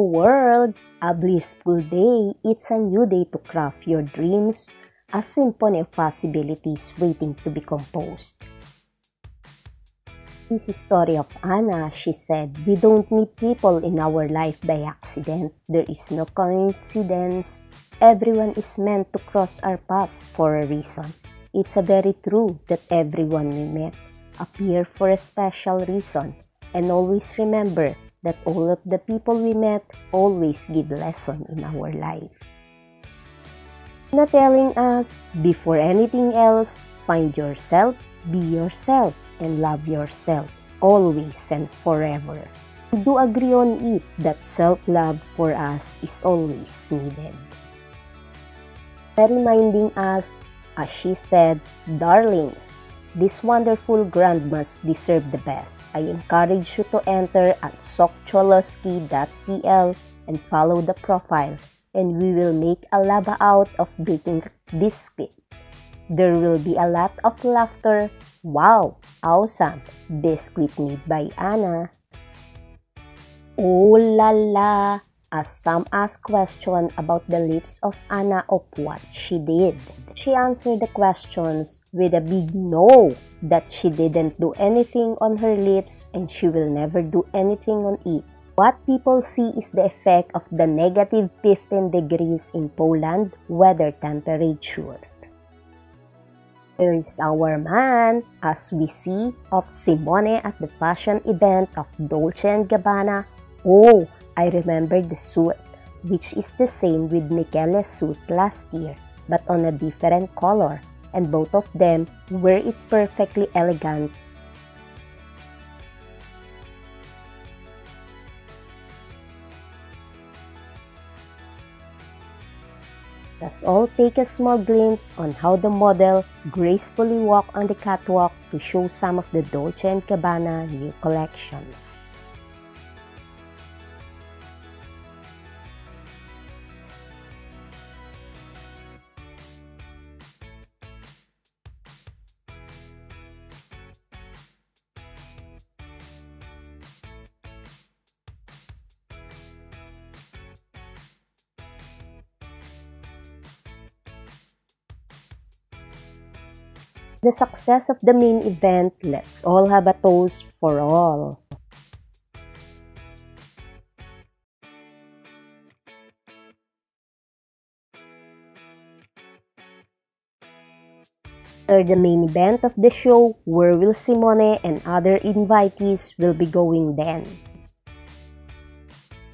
world, a blissful day. It's a new day to craft your dreams, a symphony of possibilities waiting to be composed. This is story of Anna. She said, We don't meet people in our life by accident. There is no coincidence. Everyone is meant to cross our path for a reason. It's a very true that everyone we met appear for a special reason. And always remember that all of the people we met always give lesson in our life. Na telling us, before anything else, find yourself, be yourself, and love yourself, always and forever. We do agree on it that self-love for us is always needed. Reminding us, as she said, darlings, these wonderful grandmas deserve the best. I encourage you to enter at sokcholosky.pl and follow the profile and we will make a lava out of baking biscuit. There will be a lot of laughter. Wow! Awesome! Biscuit made by Anna. Oh la la! As some asked question about the lips of Anna of what she did. She answered the questions with a big no, that she didn't do anything on her lips and she will never do anything on it. What people see is the effect of the negative 15 degrees in Poland weather temperature. Here is our man, as we see, of Simone at the fashion event of Dolce & Gabbana. Oh, I remember the suit, which is the same with Michele's suit last year, but on a different color, and both of them wear it perfectly elegant Let's all take a small glimpse on how the model gracefully walked on the catwalk to show some of the Dolce & Gabbana new collections. The success of the main event, let's all have a toast for all. After the main event of the show, where will Simone and other invitees will be going then?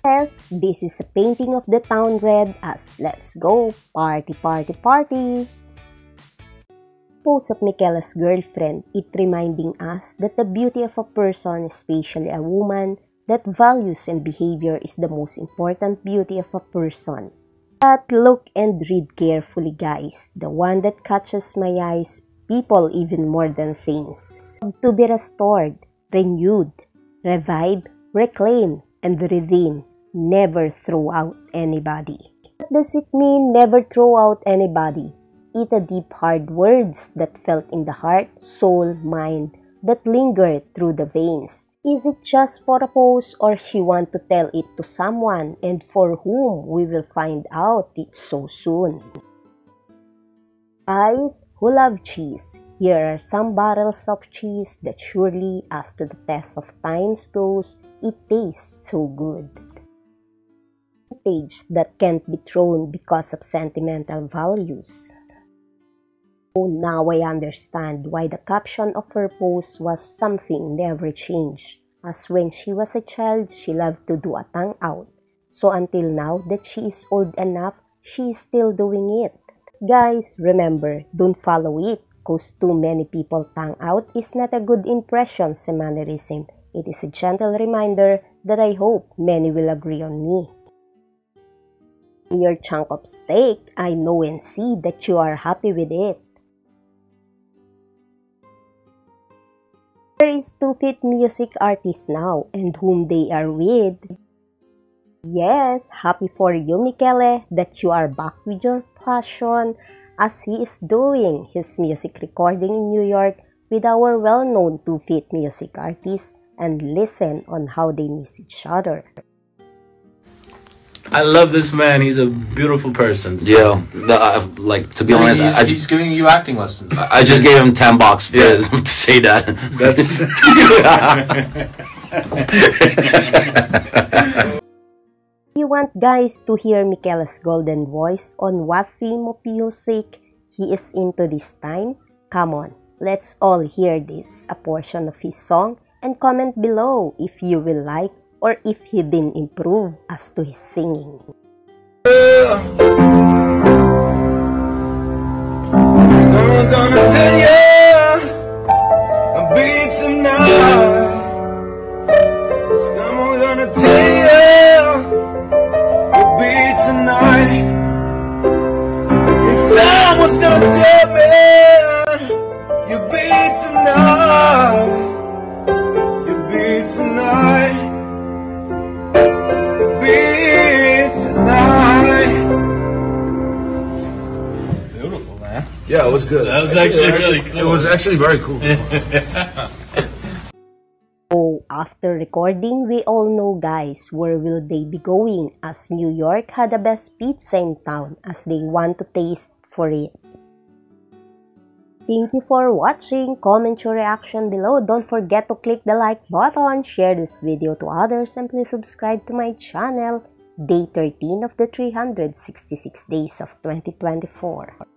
Yes, this is a painting of the town red as let's go, party, party, party! Post of Michele's girlfriend, it reminding us that the beauty of a person, especially a woman, that values and behavior is the most important beauty of a person. But look and read carefully guys, the one that catches my eyes, people even more than things. To be restored, renewed, revived, reclaimed, and redeemed, never throw out anybody. What does it mean never throw out anybody? Eat the deep hard words that felt in the heart, soul, mind, that lingered through the veins. Is it just for a pose or she want to tell it to someone and for whom we will find out it so soon? Guys who love cheese, here are some bottles of cheese that surely as to the test of times goes, it tastes so good. Page that can't be thrown because of sentimental values. Now I understand why the caption of her post was something never changed. As when she was a child, she loved to do a tongue out. So until now that she is old enough, she is still doing it. Guys, remember, don't follow it cause too many people tongue out is not a good impression sa mannerism. It is a gentle reminder that I hope many will agree on me. Your chunk of steak, I know and see that you are happy with it. Fit music artists now and whom they are with. Yes, happy for you, Michele, that you are back with your passion as he is doing his music recording in New York with our well-known two fit music artists and listen on how they miss each other. I love this man. He's a beautiful person. Yeah, the, uh, like to be I think honest, he's, I, he's giving you acting lessons. I just gave him ten bucks for Yeah. to say that. That's You want guys to hear Michele's golden voice on what theme of music he is into this time? Come on, let's all hear this, a portion of his song, and comment below if you will like or if he been improved as to his singing. I'm gonna tell you Yeah, it was good. That was actually really cool. It was actually very cool. So, after recording, we all know guys where will they be going as New York had the best pizza in town as they want to taste for it. Thank you for watching. Comment your reaction below. Don't forget to click the like button, share this video to others, and please subscribe to my channel. Day 13 of the 366 days of 2024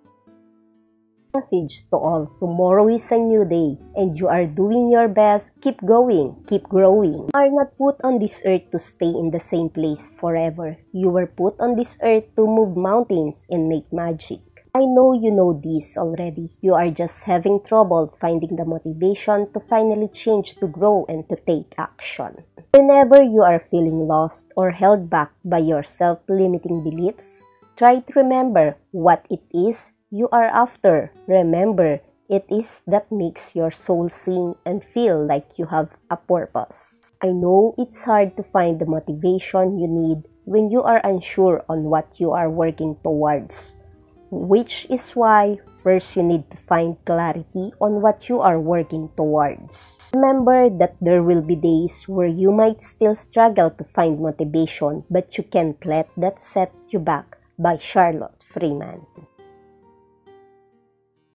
message to all. Tomorrow is a new day and you are doing your best. Keep going, keep growing. You are not put on this earth to stay in the same place forever. You were put on this earth to move mountains and make magic. I know you know this already. You are just having trouble finding the motivation to finally change to grow and to take action. Whenever you are feeling lost or held back by your self-limiting beliefs, try to remember what it is you are after. Remember, it is that makes your soul sing and feel like you have a purpose. I know it's hard to find the motivation you need when you are unsure on what you are working towards, which is why first you need to find clarity on what you are working towards. Remember that there will be days where you might still struggle to find motivation, but you can't let that set you back by Charlotte Freeman.